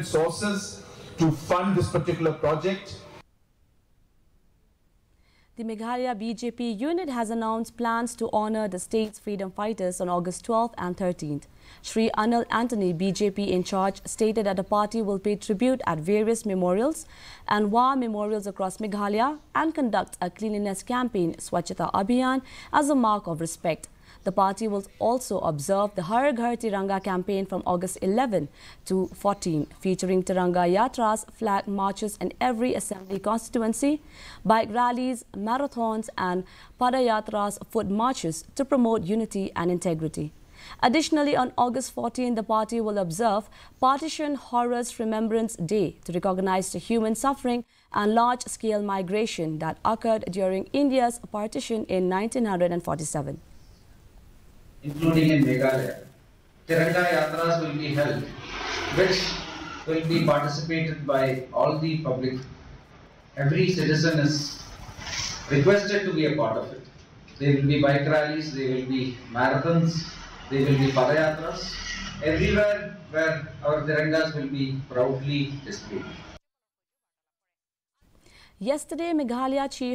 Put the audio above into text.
sources to fund this particular project. The Meghalaya BJP unit has announced plans to honor the state's freedom fighters on August 12th and 13th. Sri Anil Antony, BJP in charge, stated that the party will pay tribute at various memorials and war memorials across Meghalaya and conduct a cleanliness campaign, Swachhata Abhiyan, as a mark of respect. The party will also observe the Har Ghar Tiranga campaign from August 11 to 14, featuring Tiranga Yatras, flag marches in every assembly constituency, bike rallies, marathons and Padayatras foot marches to promote unity and integrity. Additionally, on August 14, the party will observe Partition Horrors Remembrance Day to recognize the human suffering and large-scale migration that occurred during India's partition in 1947 including in Meghalaya. Tiranga Yatras will be held, which will be participated by all the public. Every citizen is requested to be a part of it. There will be bike rallies, there will be marathons, there will be padayatras, everywhere where our Tirangas will be proudly displayed. Yesterday, Meghalaya Chief